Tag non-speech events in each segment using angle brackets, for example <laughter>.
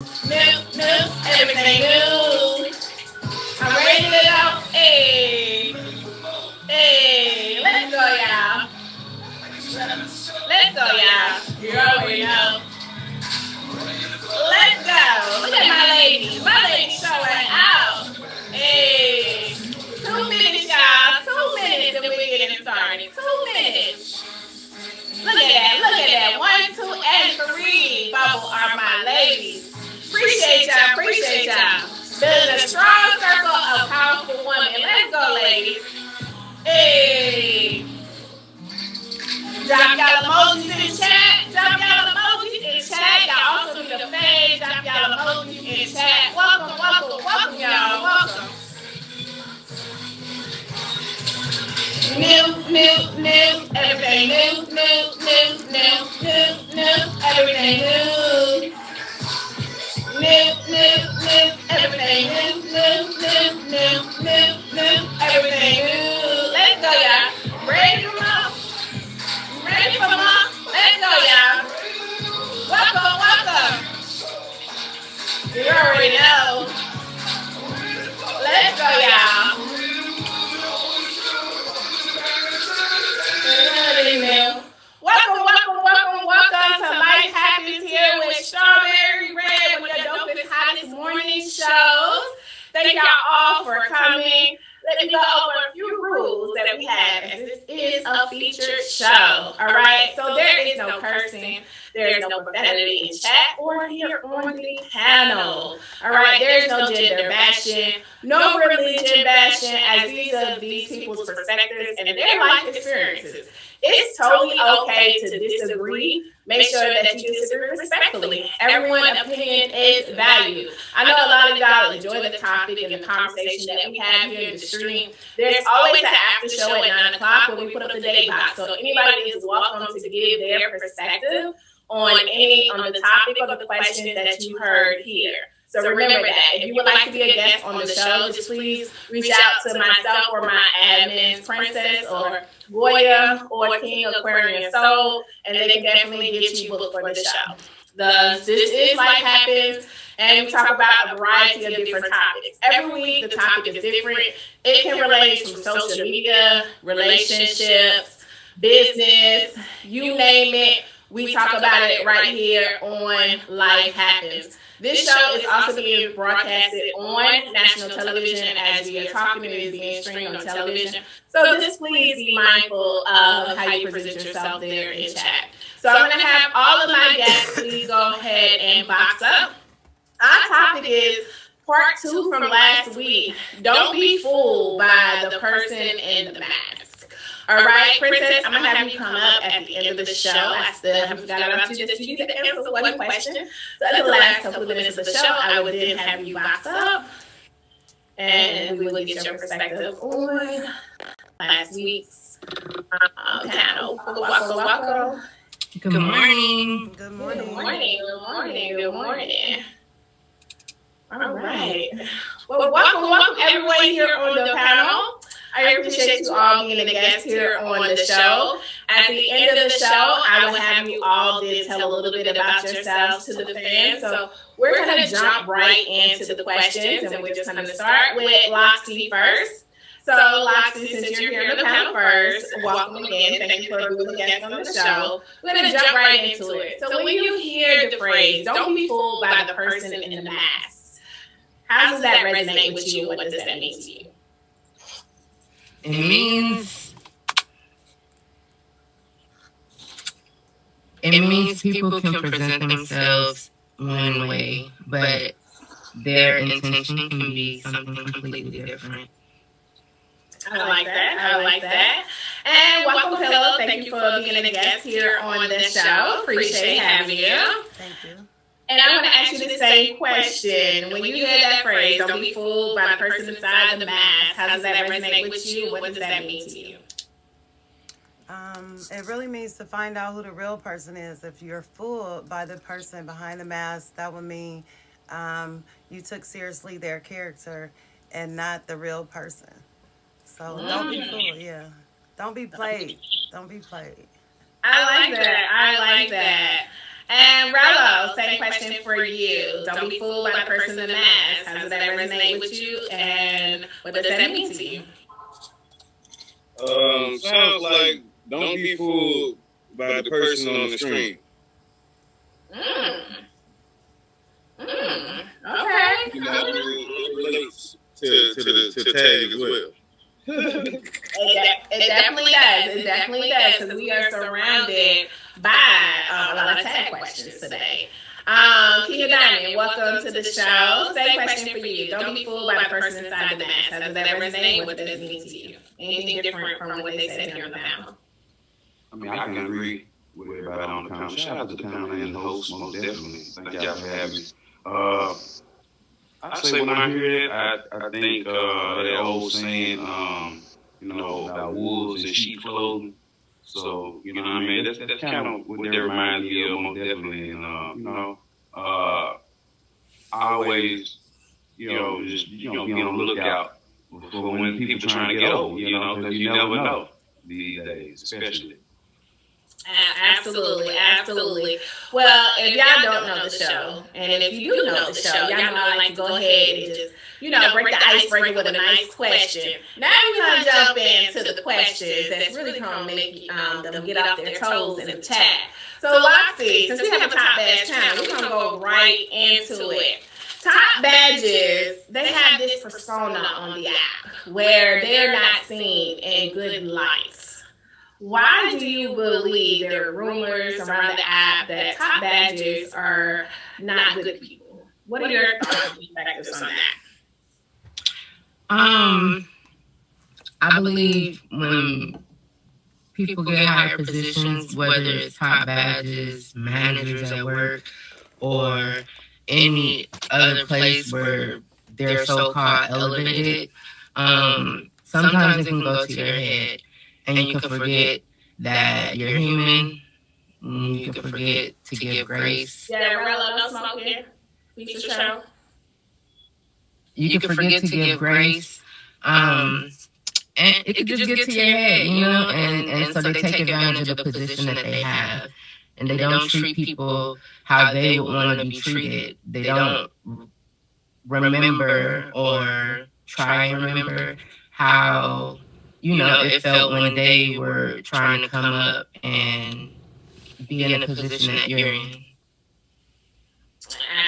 New, new, everything new. I'm ready to go. Hey, hey, let's go, y'all. Let's go, y'all. You already know. Let's go. Look at my ladies. My ladies showing out. Hey, two minutes, y'all. Two minutes and we're getting started. Two minutes. Look at that. Look at that. One, two, and three. Bubble are my ladies. Appreciate y'all. Appreciate y'all. Building a strong circle of powerful women. Let's go, ladies. Hey. Drop y'all emojis in chat. Drop y'all emojis in chat. Y'all also need a fade. Drop y'all emojis in chat. Welcome, welcome, welcome, y'all. Welcome. New, new, new, everything new, new, new, new, new, new, everything new. New, new, new, everything new, new, new, new, new, new, everything new. Let's go, y'all. Ready for more? Ready for more? Let's go, y'all. Welcome, welcome. Let's go, y'all. Welcome, welcome, welcome, welcome to Life Happens here with Strawberry Red with the dopest, hottest morning shows. Thank y'all all for coming. Let me go over a few rules that we have, as this is a featured show. All right, so there is no cursing, there is no profanity in chat or here on the panel. All right, there is no gender bashing, no religion bashing, as these are these people's perspectives and their life experiences. It's totally okay to disagree. Make sure that you disagree respectfully. Everyone's opinion is valued. I know a lot of y'all enjoy the topic and the conversation that we have here in the stream. There's always an after show at 9 o'clock where we put up the date box. So anybody is welcome to give their perspective on any on the topic or the questions that you heard here. So remember that. If you would like to be a guest on the show, just please reach out to myself or my admins, Princess or Goya or King Aquarian Soul, and they can definitely get you booked for the show. The This Is Life Happens, and we talk about a variety of different topics. Every week, the topic is different. It can relate from social media, relationships, business, you name it. We talk about it right here on Life Happens. This show is also being broadcasted on national television as we are talking. It is being streamed on television. So just please be mindful of how you present yourself there in chat. So I'm going to have all of my guests please <laughs> go ahead and box up. Our topic is part two from last week. Don't be fooled by the person in the mask. All right, Princess, I'm gonna have you come up at the end of the show. I still haven't forgotten about you. Just you need to answer one question. So at the last couple of minutes of the show, I would then have you box up, and we will get your perspective on last week's uh, panel. Welcome, welcome. Good morning. Good morning. Good morning. Good morning. Good morning. All right. Well, welcome, welcome everyone here on the panel. I appreciate you all being a guest here on the show. At the end of the show, I will have you all then tell a little bit about yourselves to the fans. So we're going to jump right into the questions, and we're just going to start with Loxy first. So, Loxy, since you're here on the panel first, welcome again. Thank you for being a guest on the show. We're going to jump right into it. So, when you hear the phrase, don't be fooled by the person in the mask, how does that resonate with you? What does that mean to you? It means it means people can present themselves one way, but their intention can be something completely different. I like that. I like that. And welcome, Pillow. Thank you for being a guest here on the show. Appreciate having you. Thank you. And I want to ask you the same question. When you hear that phrase, don't be fooled by the person inside the mask, how does that resonate with you? What does that mean to you? Um, it really means to find out who the real person is. If you're fooled by the person behind the mask, that would mean um, you took seriously their character and not the real person. So don't be fooled, yeah. Don't be played. Don't be played. I like that. I like that. And Rello, same question for you. Don't be fooled by the person in the mask. How does that resonate with you? And what does that mean to you? Um, sounds like don't be fooled by the person on the screen. Mm. Mm. Okay. You know, it relates to, to the to tag as well. It, it definitely does. It definitely does because we are surrounded by um, a lot of tag questions today. Um, Kia Diamond, welcome to the show. Same question for you. Don't be fooled by the person inside the mask. How does that resonate? What does it mean to you? Anything different from what they said here on the panel? I mean, I can agree with everybody on the panel. Shout out to the panel and the host, most definitely. Thank y'all for having me. Uh, I say when I hear that, I, I think uh, that old saying, um, you know, about wolves and sheep clothing. So, you know what I mean? That's, that's kind of what they remind me of, most definitely. And, uh, you know, uh, I always, you know, just, you know, be on the lookout for when people trying to get old, you know, because you never know these days, especially. Absolutely, absolutely. Well, if y'all don't know the show, and if you do know the show, y'all know I like to go ahead and just, you know, break the icebreaker with a nice question. Now we're gonna jump into the questions that's really gonna make um, them get off their toes in the chat. So, Loxy, since we have a top badge channel, we're gonna go right into it. Top badges, they have this persona on the app where they're not seen in good lights. Why do you believe there are rumors around the app that top badges are not good people? What are your thoughts on that? Um, I believe when people get higher positions, whether it's top badges, managers at work, or any other place where they're so-called elevated, um, sometimes it can go to your head, and you can forget that you're human. and You can forget to give grace. Yeah, Rella, no smoke here. Feature show. you can forget to give grace. Um, and it could just get to your head, you know, and, and so they take advantage of the position that they have. And they don't treat people how they would want to be treated. They don't remember or try and remember how, you know, it felt when they were trying to come up and be in the position that you're in.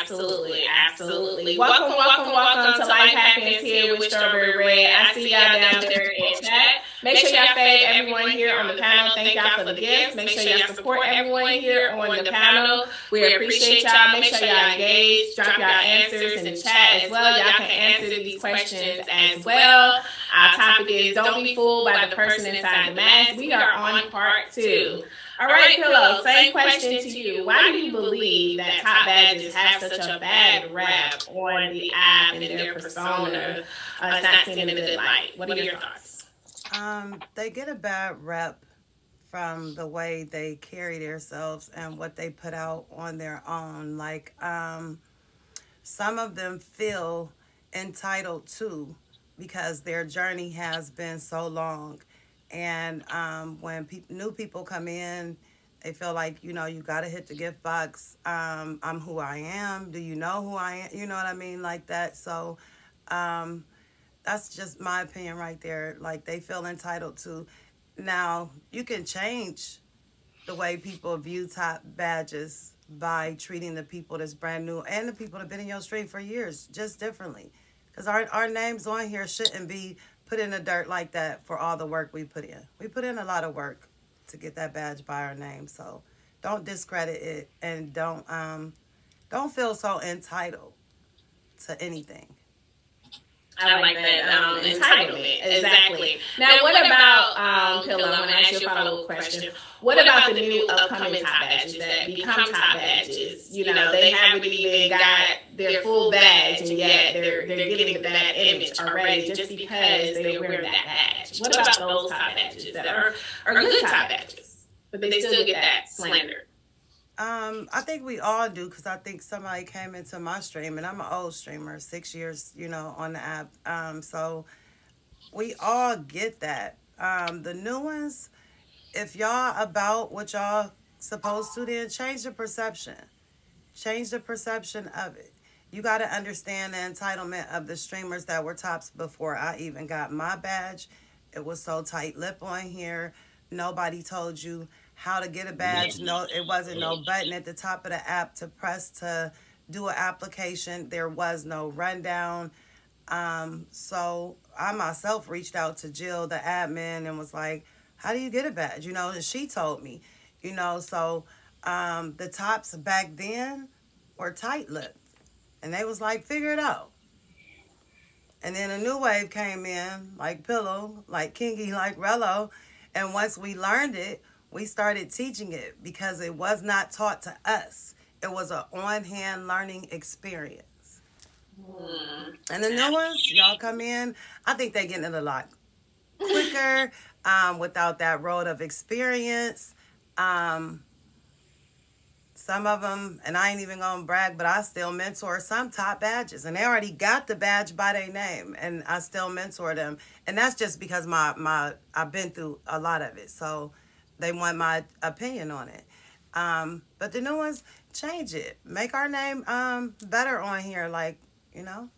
Absolutely, absolutely. Welcome, welcome, welcome welcome to Life Happens here with Strawberry Red. I see y'all down there in chat. Make sure y'all save everyone here on the panel. Thank y'all for the gifts. Make sure y'all support everyone here on the panel. We appreciate y'all. Make sure y'all engage. Drop y'all answers in the chat as well. Y'all can answer these questions as well. Our topic is Don't Be Fooled by the Person Inside the Mask. We are on part two. All right, Pillow, same question to you. Why do you believe that top badges have such a bad rap on the app and their persona? Uh, it's not seen in a good light. What are your thoughts? Um, they get a bad rep from the way they carry themselves and what they put out on their own. Like, um, some of them feel entitled to because their journey has been so long. And um, when pe- new people come in, they feel like, you know, you got to hit the gift box. Um, I'm who I am. Do you know who I am? You know what I mean? Like that. So, um, that's just my opinion right there. Like they feel entitled to. Now you can change the way people view top badges by treating the people that's brand new and the people that have been in your stream for years just differently. Because our, our names on here shouldn't be put in the dirt like that for all the work we put in. We put in a lot of work to get that badge by our name. So don't discredit it and don't um don't feel so entitled to anything. I like that um, entitlement. Exactly. Now, what about um, Pillow? I'm going to ask you a follow up question. What about the new upcoming top badges that become top badges? You know, they haven't even got their full badge, and yet they're they're getting that image already just because they wear that badge. What about those top badges that are are good top badges, but they still get that slander? Um, I think we all do because I think somebody came into my stream and I'm an old streamer, six years, you know, on the app. Um, so we all get that. Um, the new ones, if y'all about what y'all supposed to, then change the perception. Change the perception of it. You got to understand the entitlement of the streamers that were tops before I even got my badge. It was so tight lip on here. Nobody told you how to get a badge. No, it wasn't no button at the top of the app to press to do an application. There was no rundown. Um, so I myself reached out to Jill, the admin, and was like, how do you get a badge? You know, and she told me, you know, so um, the tops back then were tight lipped. And they was like, figure it out. And then a new wave came in, like Pillow, like Kingy, like Rello. And once we learned it, we started teaching it because it was not taught to us. It was an on-hand learning experience. Mm. And the new ones, y'all come in, I think they getting it a lot quicker <laughs> um, without that road of experience. Um, some of them, and I ain't even gonna brag, but I still mentor some top badges, and they already got the badge by their name, and I still mentor them, and that's just because my my I've been through a lot of it, so they want my opinion on it. Um, but the new ones, change it, make our name um better on here, like you know.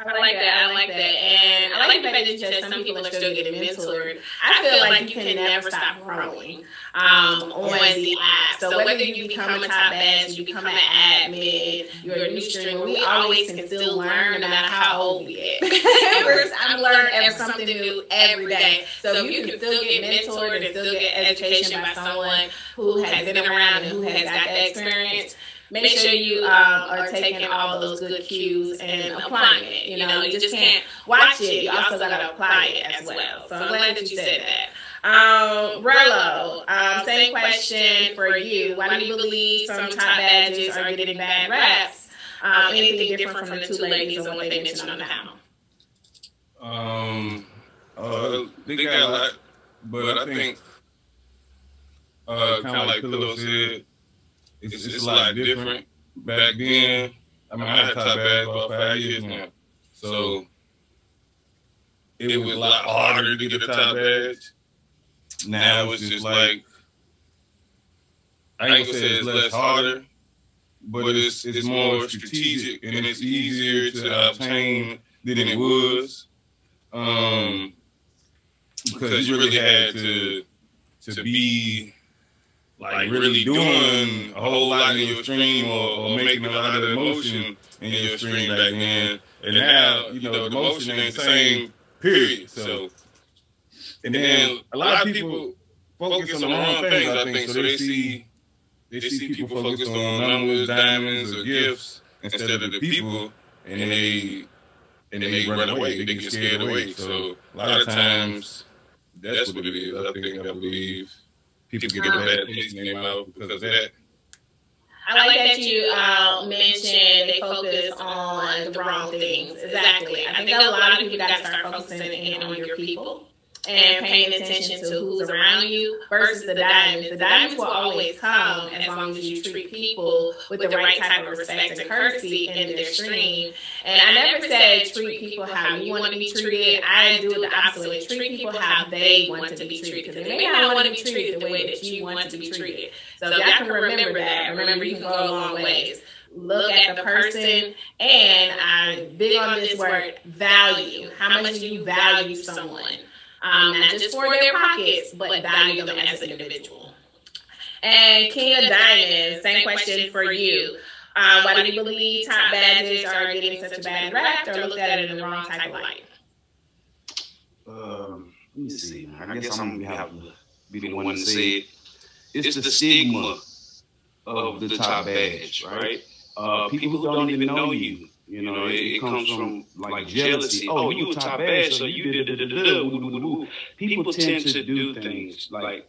I like that. I like that. And I like the fact that you said some people are still getting mentored. I feel like you can never stop growing um, on the app. So whether you become a top badge, you become an admin, you're a new streamer, we always can still learn no matter how old we get. <laughs> <laughs> I'm learning something new every day. So you can still get mentored and still get education by someone who has been around and who has got that experience make sure you um, are taking all those good cues and applying it. You know, you just can't watch it. You also got to apply it as well. So I'm glad that you said that. Um, Rello, um, same question for you. Why do you believe some top badges are getting bad raps? Um, anything different from the two ladies on what they mentioned on the panel? Um, uh, they got a lot, but I think, uh, kind of like Pillow said, it's, it's, a lot different. Back then, I mean, I had top badge about five years now. So it was a lot harder to get a top badge. Now it's just like, I ain't gonna say it's less harder, but it's it's more strategic and it's easier to obtain than it was. Um, because you really had to to be like really doing a whole lot in your stream or, or making a lot of emotion in your stream back then. And now, you know, the emotion ain't the same, period. So, and then a lot of people focus on the wrong things, I think. So they see they see people focused on numbers, diamonds, or gifts instead of the people, and they and they run away. They get scared away. So a lot of times, that's what it is. I think I believe people get a bad taste in their mouth because of that. I like that you uh, mentioned they focus on the wrong things. Exactly. I think a lot of people got to start focusing in on your people and paying attention to who's around you versus the diamonds. The diamonds will always come as long as you treat people with the right type of respect and courtesy in their stream. And I never said treat people how you want to be treated. I do the opposite. Treat people how they want to be treated. Because they may not want to be treated the way that you want to be treated. So y'all can remember that. Remember you can go a long ways look at the person and I'm big on this word value. How much do you value someone? Um, not just for their pockets, but value them as an individual. And King of Diamonds, same question for you. Um, why do you believe top badges are getting such a bad rap or looked at it in the wrong type of light? Um, let me see. I guess I'm gonna have to be the one to say it. It's the stigma of the top badge, right? Uh, people who don't even know you you know, it, it comes from like jealousy. Oh, you a top badge, so you did it. People tend to do things like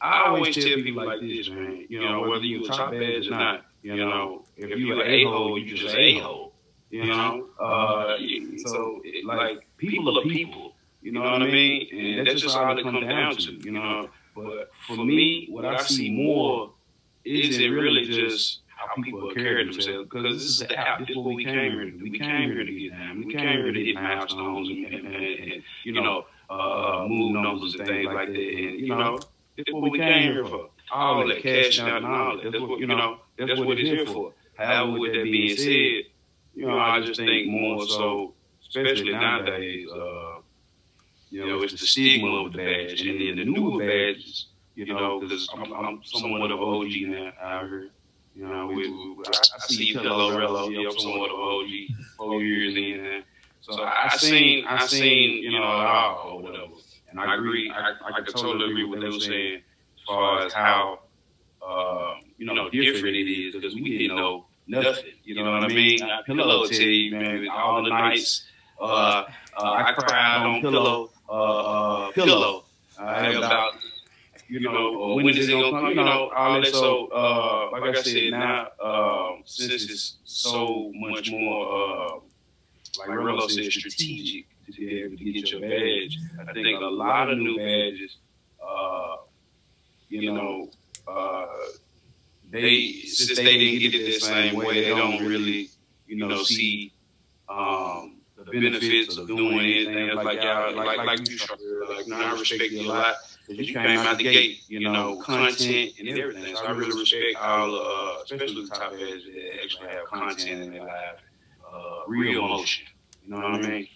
I always tell people like this, man. You know, whether you a top badge or not, you know, if you an a hole, you just a hole. You know, uh, so like people are people. You know what I mean? And that's just all it comes down to. You know, but for me, what I see more is it really just how people are carrying themselves because this is the app. This is what we came here to do. We came here to get down. We came here to hit milestones and, and, and, and you know, uh, uh, move numbers and things like that. And, you know, That's what we came here for. All that cash out and all that. That's what you know. That's what it's here for. However, with that being said, you know, I just think more so, especially nowadays, uh, you know, it's the stigma of the badge, and then the newer badges, you know, because I'm, I'm somewhat of an OG now out here. You know, we, we, I, I see Pillow Rello, yeah, I'm somewhat of OG, four years in. So I seen, I seen, you know, all or whatever. And I agree, I, I could totally agree with what they were saying as far as how, uh, you know, different it is because we didn't know nothing. You know what I mean? Pillow tell you, man, all the nights, uh, uh, I cried on Pillow, uh, uh, Pillow, uh, about you know, when is it gonna come? You know, all that. So, uh, like I said, now uh, since it's so much more, uh, like Rello said, strategic to be able to get your badge. I think a lot of new badges, uh, you know, uh, they since they didn't get it the same way, they don't really, you know, see um, the benefits of doing anything else like y'all, like like you, like you know, I respect you a lot. Cause you came out the gate, you know, content and everything. So I really respect all, uh, especially the top edge that actually have content in their life, uh, real emotion. You know what I mean?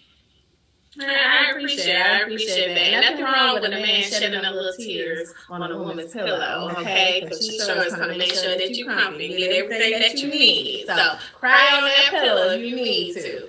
I appreciate it. I appreciate that. Ain't nothing wrong with a man shedding a little tears on a woman's pillow, okay? Because she sure is going to make sure that you comfy and get everything that you need. So cry on that pillow if you need to.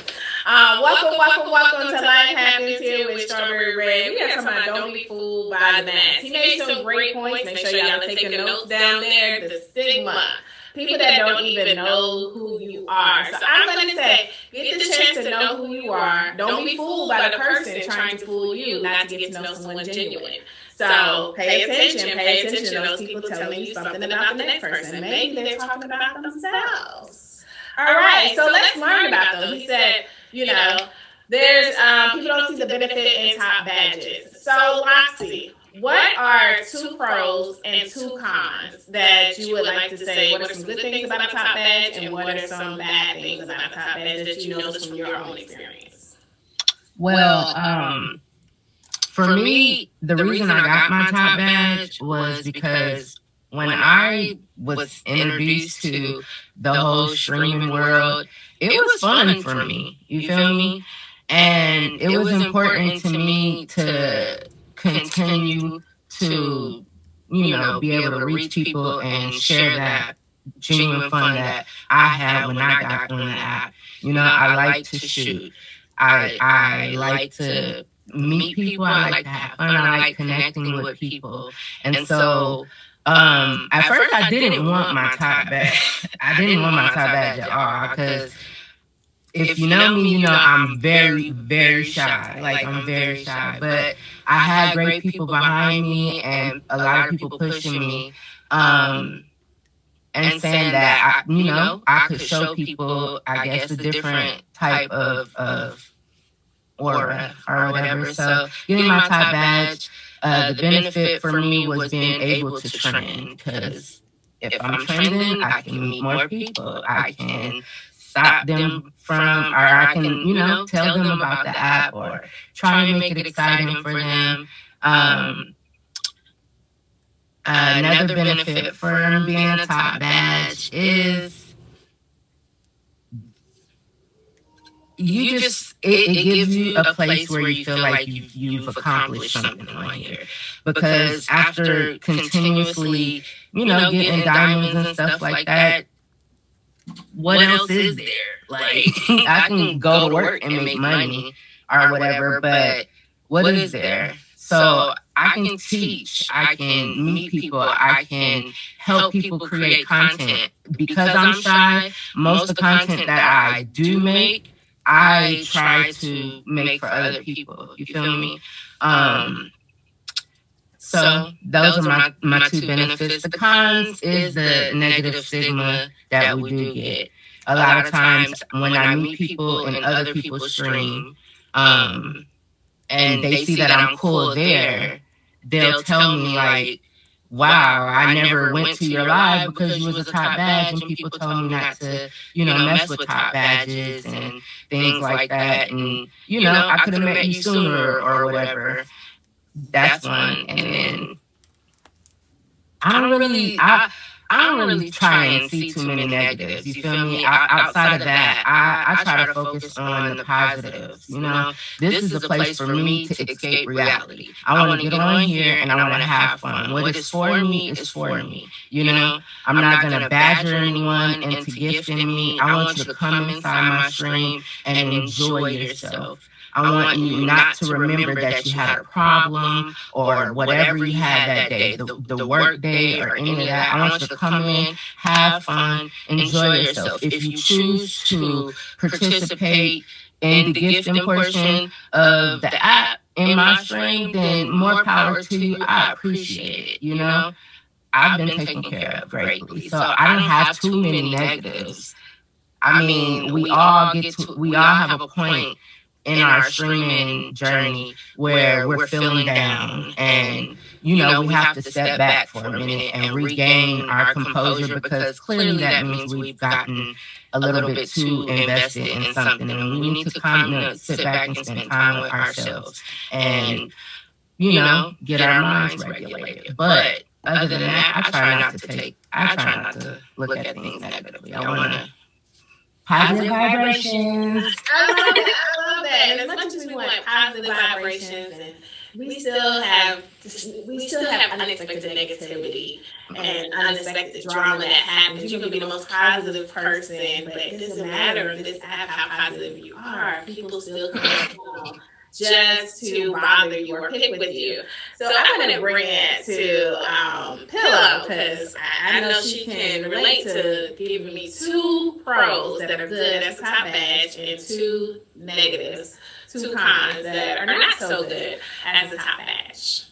Um, welcome, welcome, welcome to Life Happens here with Strawberry Red. We are talking about don't be fooled by the mask. He made some great points. Make sure y'all are taking notes down there. The stigma people that don't even know who you are. So I'm going to say, get the chance to know who you are. Don't be fooled by the person trying to fool you, not to get to know someone genuine. So pay attention, pay attention to those people telling you something about the next person. Maybe they're talking about themselves. All right, so let's learn about them. He said, you know, there's um, people don't see the benefit in top badges. So Loxy, what are two pros and two cons that you would like to say? What are some good things about a top badge, and what are some bad things about a top badge that you notice from your own experience? Well, um, for me, the reason I got my top badge was because when I was introduced to the whole streaming world, it was fun for me. You feel me? And it was important to me to continue to, you know, be able to reach people and share that genuine fun that I had when I got on the app. You know, I like to shoot. I I like to meet people. I like to have fun. I like connecting with people. And so um, at first I didn't want my top badge. <laughs> I didn't want my top badge at all because if you know me, you know I'm very, very shy. Like I'm very shy. But I had great people behind me and a lot of people pushing me. Um, and saying that I, you know I could show people, I guess, a different type of of aura or whatever. So getting my top badge, uh, the benefit for me was being able to train because if I'm training, I can meet more people. I can stop them from, or I can, you know, tell them about the app or try to make it exciting for them. Um, another benefit for being a top badge is you just it, it gives you a place where you feel like you've, you've accomplished something on here because after continuously you know getting diamonds and stuff like that what else is there? <laughs> Like, <laughs> I can go to work and make money or whatever, but what is there? So I can teach, I can meet people, I can help people create content. Because I'm shy, most of the content that I do make, I try to make for other people. You feel me? Um, so those, those are my, my two benefits. The cons is the negative stigma that we do get. A lot of times when I meet people and other people stream, um, and they see that I'm cool there, they'll tell me like, wow, I never went to your live because you was a top badge, and people told me not to, you know, mess with top badges and things like that. And, you know, I could have met you sooner or whatever. That's one. And then I don't really, I, I don't really try and see too many negatives. You feel me? outside of that, I, I try to focus on the positives. You know, this is a place for me to escape reality. I want to get on here and I want to have fun. What is for me is for me. You know, I'm not gonna badger anyone into gifting me. I want you to come inside my stream and enjoy yourself. I want you not to remember that you had a problem or whatever you had that day, the, the work day or any of that. I want you to come in, have fun, enjoy yourself. If you choose to participate in the gifting portion of the app in my stream, then more power to you. I appreciate it, you know? I've been taken care of greatly. So I don't have too many negatives. I mean, we all get to, we all have a point in our streaming journey where we're feeling down and you know we have to step back for a minute and regain our composure because clearly that means we've gotten a little bit too invested in something and we need to kind of sit back and spend time with ourselves and you know get our minds regulated but other than that i try not to take i try not to look at things negatively i want to positive vibrations. That. And as much as we want positive vibrations, and we still have we still have unexpected negativity and unexpected drama that happens. You can be the most positive person, but it doesn't matter if this app how positive you are. People still come just to bother you or pick with you. So I'm going to bring it to um, Pillow because I, know she can relate to giving me two pros that are good as a top badge and two negatives, two cons that are not so good as a top badge.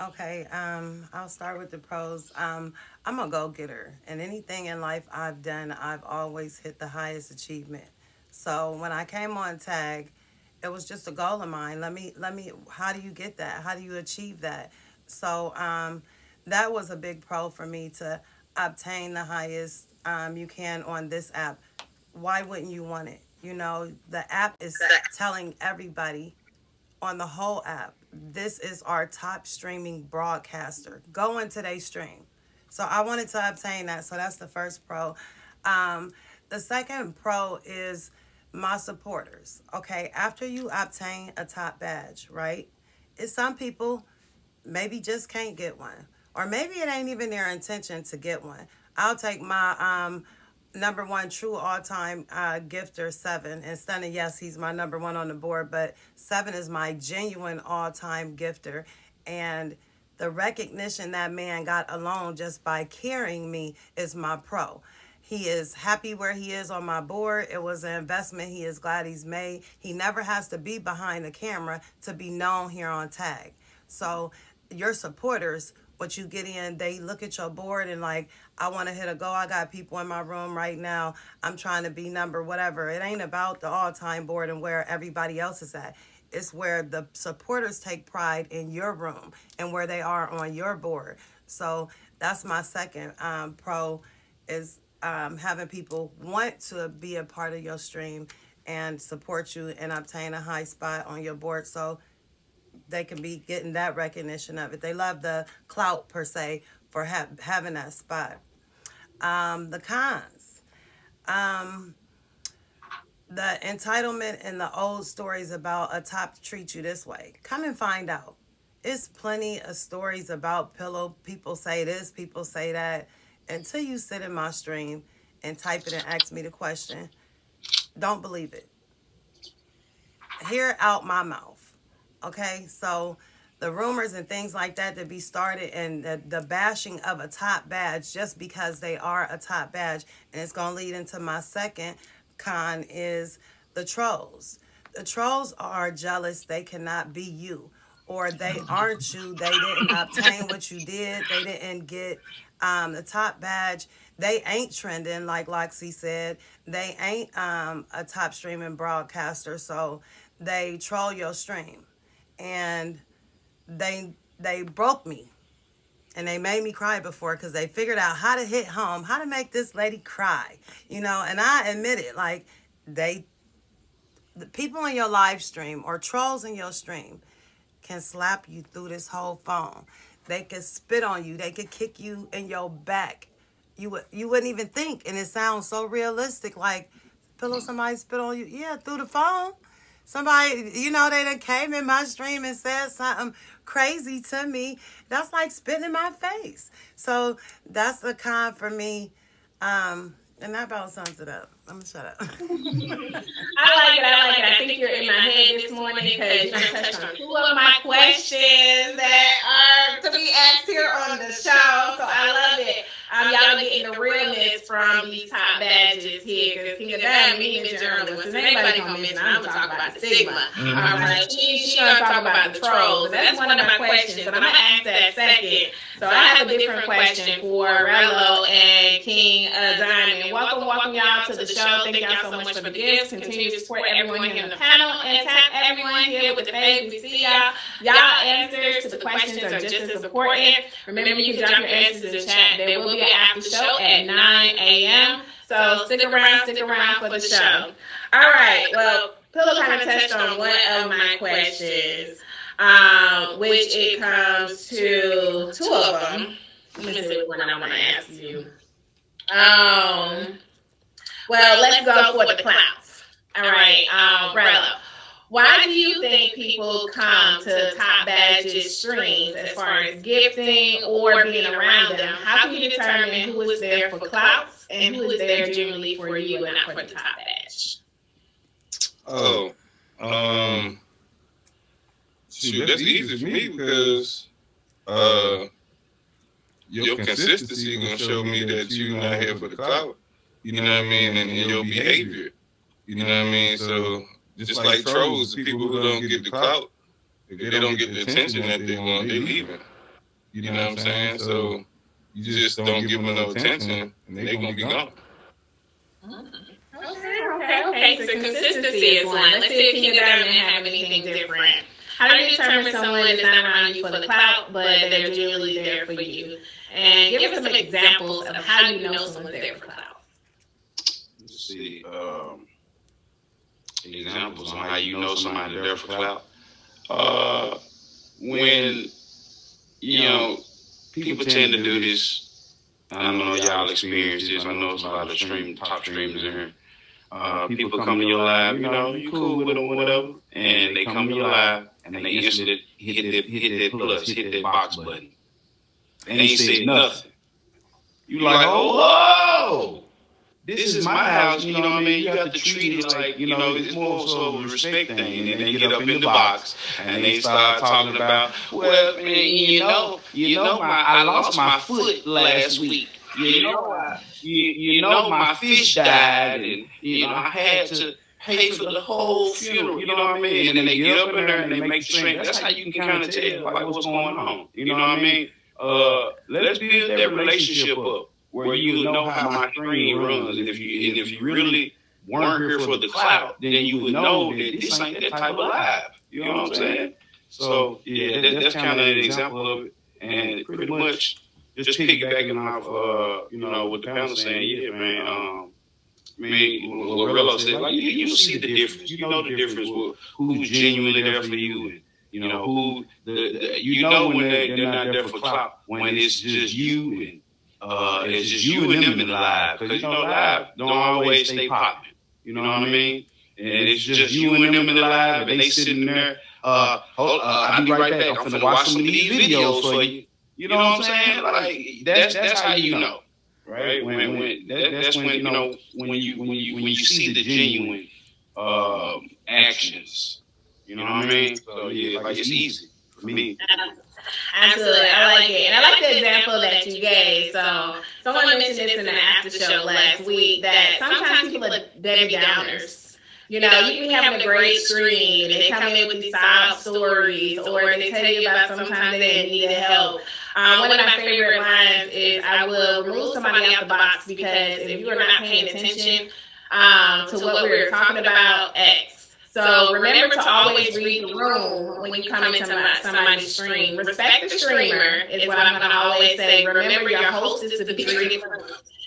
Okay, um, I'll start with the pros. Um, I'm a go getter, and anything in life I've done, I've always hit the highest achievement. So when I came on tag, it was just a goal of mine. Let me, let me, how do you get that? How do you achieve that? So um, that was a big pro for me to obtain the highest um, you can on this app. Why wouldn't you want it? You know, the app is telling everybody on the whole app, this is our top streaming broadcaster. Go into their stream. So I wanted to obtain that. So that's the first pro. Um, the second pro is my supporters, okay, after you obtain a top badge, right? It's some people maybe just can't get one. Or maybe it ain't even their intention to get one. I'll take my um number one true all-time uh, gifter, Seven. And Stunning, yes, he's my number one on the board, but Seven is my genuine all-time gifter. And the recognition that man got alone just by carrying me is my pro. He is happy where he is on my board. It was an investment he is glad he's made. He never has to be behind the camera to be known here on TAG. So your supporters, what you get in, they look at your board and like, I want to hit a goal. I got people in my room right now. I'm trying to be number whatever. It ain't about the all-time board and where everybody else is at. It's where the supporters take pride in your room and where they are on your board. So that's my second um, pro is um, having people want to be a part of your stream and support you and obtain a high spot on your board so they can be getting that recognition of it. They love the clout per se for ha having that spot. Um, the cons. Um, the entitlement and the old stories about a top treat you this way. Come and find out. It's plenty of stories about pillow. People say this, people say that until you sit in my stream and type it and ask me the question, don't believe it. Hear out my mouth. Okay, so the rumors and things like that to be started and the, the bashing of a top badge just because they are a top badge. And it's going to lead into my second con is the trolls. The trolls are jealous they cannot be you or they aren't you. They didn't obtain what you did. They didn't get um, the top badge. They ain't trending, like Loxy said. They ain't um, a top streaming broadcaster, so they troll your stream. And they they broke me. And they made me cry before because they figured out how to hit home, how to make this lady cry. You know, and I admit it, like they the people in your live stream or trolls in your stream can slap you through this whole phone. They could spit on you. They could kick you in your back. You would you wouldn't even think, and it sounds so realistic. Like, pillow somebody spit on you. Yeah, through the phone. Somebody, you know, they done came in my stream and said something crazy to me. That's like spitting in my face. So that's the con for me. Um, and that about sums it up. I'm gonna shut up. <laughs> <laughs> I like it. I like it. I think you're in my head this morning because you're gonna touch on two of my questions that are to be asked here on the show. So I love it. Um, y'all are getting the realness from these top badges here because King of Diamond, me mentioned earlier, since anybody gonna mention, I'm gonna talk about the Sigma. Mhm. All right, she, she gonna talk about the trolls. That's one of my questions, and I'm gonna ask that second. So I have a different question for Rello and King uh, Diamond. Welcome, welcome y'all to the show. Thank y'all so much for the gifts. Continue to support everyone here on the panel and tap everyone here with the page. We see y'all. Y'all answers to the questions are just as important. Remember, you can drop your answers in the chat. There will be an after show at 9 a.m. So stick around, stick around for the show. All right. Well, Pillow kind of touched on one of my questions, um, which it comes to two of them. Let me see what one I want to ask you. Um, well, let's go for the clouds. All right, um, Rella. Why do you think people come to Top Badges streams as far as gifting or being around them? How can you determine who is there for clouds and who is there generally for you and not for the Top Badge? Oh, um, shoot, that's easy for me because uh, your consistency gonna show me that you're not here for the clout. You know what I mean, and, and your behavior. You know what I mean. So just like trolls, the people who don't get the clout, if they don't get the attention that they want, they leaving. You know what I'm saying? So you just don't give them no attention, and they gonna be gone. Okay, okay, okay. So consistency is one. Let's see if King of Diamond have anything different. How do you determine someone is not around you for the clout, but they're genuinely there for you? And give us some examples of how you know someone's there for clout. See, um, examples on how you know somebody there for clout. Uh, when, you know, people tend to do this, I don't know y'all experience this, I know it's a lot of stream, top streamers in here. Uh, people come to your live, you know, you cool with them, whatever, and they come to your live, and they instantly hit that, hit that plus, hit that box button. And they ain't say nothing. You like, oh, whoa! This is my house, you know what I mean? You have to treat it like, you know, it's more so a respect thing. And then they get up in the box and they start talking about, well, man, you know, you know, my, I lost my foot last week. You know, I, you, you know, my fish died, and you know, I had to pay for the whole funeral. You know what I mean? And then they get up in there and they make the stream. That's how you can kind of tell like what's going on. You know what I mean? Uh, let's build that relationship up where you know how my stream runs. And if you and if you really weren't here for the clout, then you would know that this ain't that type of live. You know what I'm saying? So yeah, that, that's kind of an example of it. And pretty much just piggybacking off, uh, you know, what the panel saying, yeah, man. Um, I mean, what Rello said, like, you, you see the difference. You know the difference with who's genuinely there for you, and you know who the, the you know when they, they're not there for clout, when it's just you and uh, it's just you and them in the live, because you know live don't always stay popping. You know what I mean? And it's just you and them in the live, and they sitting there. Uh, hold, uh, I'll be right back. I'm gonna watch some of these videos for you. You know what I'm saying? Like that's that's how you know, right? When when that, that's when you know when you when you when you see the genuine um, actions. You know what I mean? So yeah, like it's easy for me. Absolutely, I like it, and I like the example that you gave. So, someone mentioned this in the after show last week that sometimes people are Debbie Downers. You know, you can be having a great stream, and they come in with these sob stories, or they tell you about sometimes they needed help. Um, one of my favorite lines is, "I will remove somebody out the box because if you are not paying attention um, to what we're talking about, X." So remember to always read the room when you come into my, somebody's stream. Respect the streamer is what I'm going to always say. Remember your host is to be treated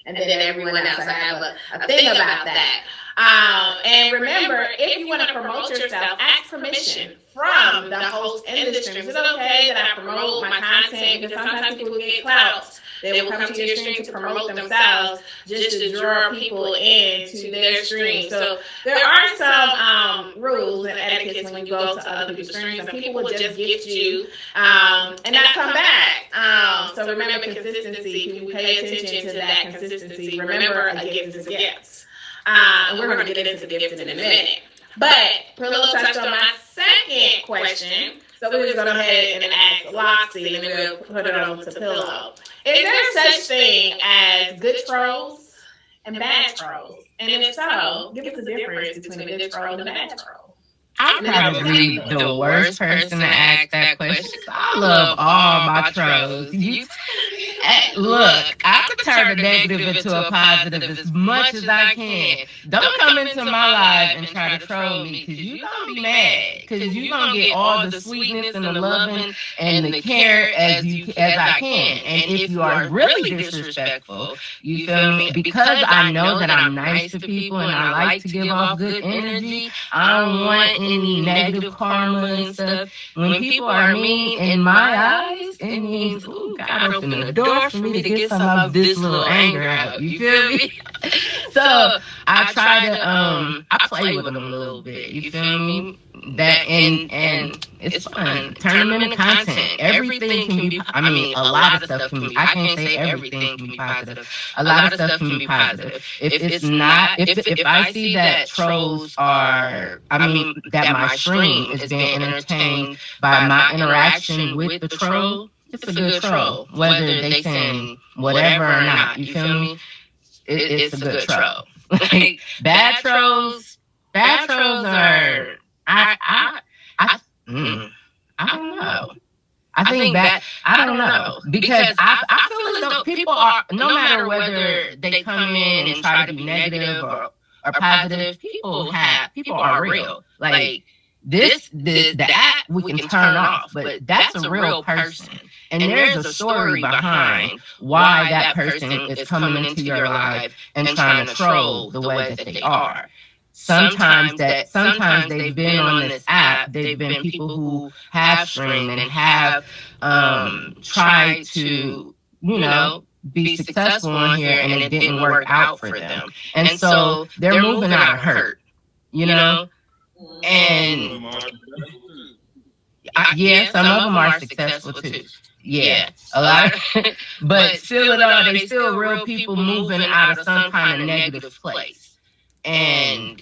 and then everyone else. I have a, a thing about that. Um, and remember, if you want to promote yourself, ask permission from the host and the stream. Is it okay that I promote my content? Because sometimes people get clout. They will come to your stream to promote themselves just to draw people into their stream. So there are some um, rules and etiquettes when you go to other people's streams. Some people will just gift you um, and not come back. Um, so remember consistency. If you pay attention to that consistency, remember a gift is a gift. Uh, and we're going to get into gifts in a minute. But Pillow touched on my second question. So we're just go ahead and ask Loxy, and then we'll put it on to Pillow. Is there such thing as good trolls and bad trolls? And if so, give us the difference between a good troll and a bad troll. I'm probably the worst person to ask that question. I love all my trolls. You, eh, look, I can turn a negative into a positive as much as I can. Don't come into my life and try to troll me because you're going to be mad. Because you're going to get all the sweetness and the loving and the care as you as I can. And if you are really disrespectful, you feel me? Because I know that I'm nice to people and I like to give off good energy, I don't want any mm-hmm. negative karma and stuff. When people are mean in my eyes, it means, ooh, God opened the door for me to get some of this little anger out. You feel me? <laughs> so I try to um I play with them a little bit. You feel me? That and and it's fun. Turn them into content. Everything can be. I mean, a lot of stuff can be. I can't say everything can be positive. A lot of stuff can be positive. If it's not, if if I see that trolls are, I mean, that my stream is being entertained by my interaction with the troll, it's a good troll. Whether they saying whatever or not, you feel me? It, it's a good troll. <laughs> like bad trolls, bad trolls are. I I I. Mm, I don't know. I think that I don't know because I I feel as though people are no matter whether they come in and try to be negative or or positive, people have people are real. Like this the the app we can turn off, but that's a real person. And there's a story behind why that person is coming into your life and trying to troll the way that they are. sometimes that sometimes they've been on this app. they've been people who have streamed and have um tried to you know be successful on here and it didn't work out for them. and so they're moving out of hurt. you know and I, yeah some of them are successful too yeah, a lot. Of, <laughs> but still, it all they still real people moving out of some kind of negative place. And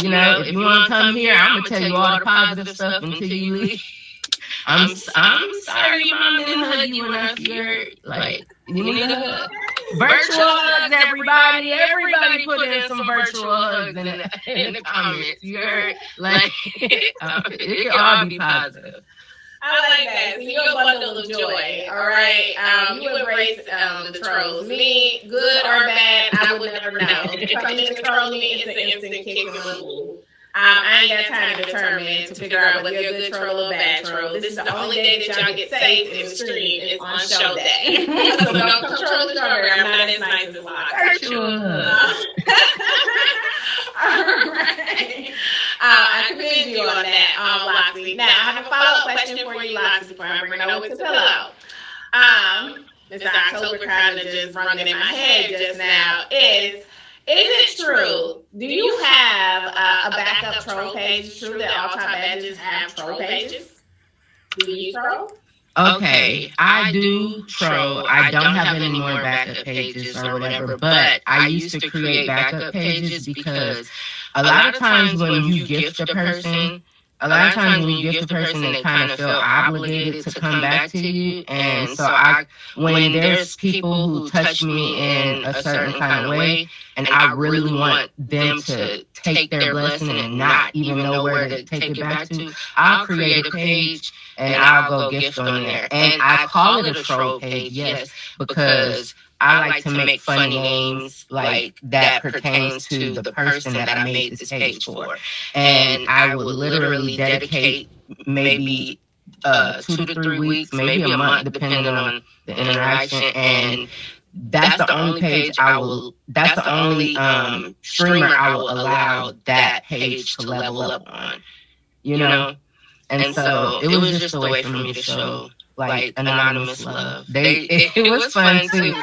you know, if you want to come here, I'm gonna tell you all the positive stuff until you leave. <laughs> I'm I'm sorry, mom didn't hug you enough. You're like you need a hug. Virtual hugs, everybody. Everybody put in some virtual hugs in the, in the <laughs> comments. You're <laughs> like <laughs> um, it can all be positive. I like that. So you're a bundle of joy, all right? Um, you embrace um, the trolls. Me, good or bad, I would never know. If something is trolling me, it's an instant kick in the boo. Um, I ain't got time to determine to figure out whether you're a good troll or a bad troll. This is the only day that y'all get saved in the stream is on show day. <laughs> so don't control the strawberry. I'm not as nice as Locke. All <laughs> right. Uh, I commend you on that, um, Loxy. Now, I have a follow-up question for you, Loxy, before I bring it over to Pillow. Um, Mr. October kind of just running in my head just now is, is it true? Do you have uh, a backup troll page? True that all top badges have troll pages? Do you troll? Okay, I do troll. I don't have any more backup pages or whatever, but I used to create backup pages because a lot of times when you gift a person, a lot of times when you gift a person, they kind of feel obligated to come back to you. And so I, when there's people who touch me in a certain kind of way, and I really want them to take their blessing and not even know where to take it back to, I'll create a page and I'll go gift on there. And I call it a troll page, yes, because I like to make funny names like that pertains to the person that I made this page for. And I would literally dedicate maybe uh, two to three weeks, maybe a month, depending on the interaction, and that's the only page I will. That's the only um streamer I will allow that page to level up on. You know, and so it was just a way for me to show like anonymous love. They it, it was fun too.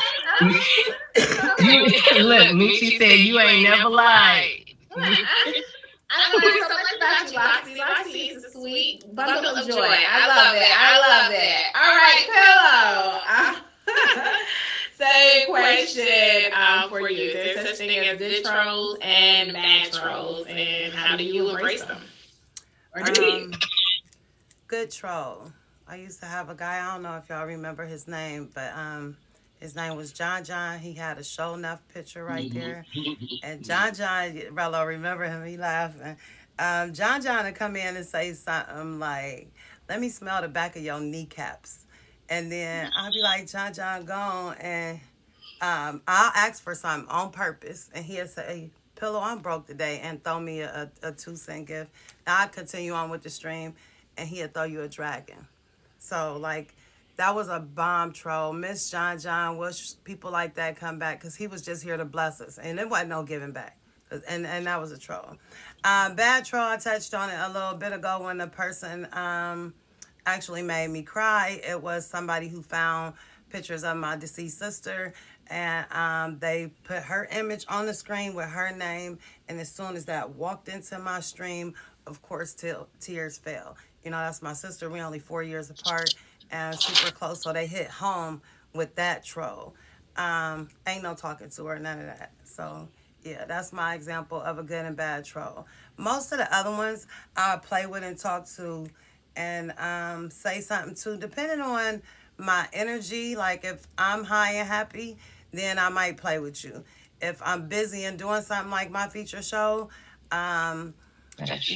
Look, Michi said you ain't never lied. <laughs> I learned so much about you, Loxy. Loxy is a sweet bundle of joy. I love it. I love it. All right, Pillow. <laughs> Same question um, for you. There's such thing as good trolls and bad trolls, and how do you embrace them? Or? Um, good troll. I used to have a guy, I don't know if y'all remember his name, but um his name was John John. He had a show enough picture right there. <laughs> And John John, Rello, remember him, he laughing. Um, John John would come in and say something like, let me smell the back of your kneecaps. And then I'll be like, John John, gone. And um, I'll ask for something on purpose. And he'll say, Pillow, I'm broke today, and throw me a, a, a two cent gift. Now I continue on with the stream, and he'll throw you a dragon. So, like, that was a bomb troll. Miss John John, wish people like that come back because he was just here to bless us, and it wasn't no giving back. And and that was a troll. Um, bad troll. I touched on it a little bit ago when the person um, actually made me cry. It was somebody who found pictures of my deceased sister, and um, they put her image on the screen with her name. And as soon as that walked into my stream, of course, tears fell. You know, that's my sister. We only four years apart and super close. So they hit home with that troll. Um, ain't no talking to her, none of that. So yeah, that's my example of a good and bad troll. Most of the other ones I play with and talk to and um, say something to, depending on my energy. Like if I'm high and happy, then I might play with you. If I'm busy and doing something like my feature show, um,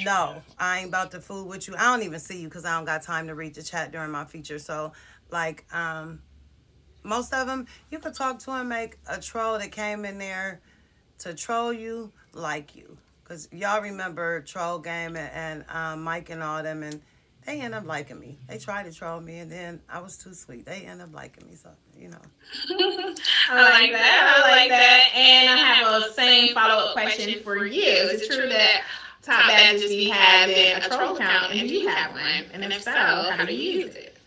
no, I ain't about to fool with you. I don't even see you because I don't got time to read the chat during my feature. So, like, um, most of them, you could talk to and make a troll that came in there to troll you like you. Because y'all remember Troll Game and, and um, Mike and all them, and they end up liking me. They tried to troll me, and then I was too sweet. They end up liking me, so, you know. <laughs> I like that. I like that. And I have a same follow up question for you. Is it true that top badges be having a troll count and do you have one? And if so, how do you use it?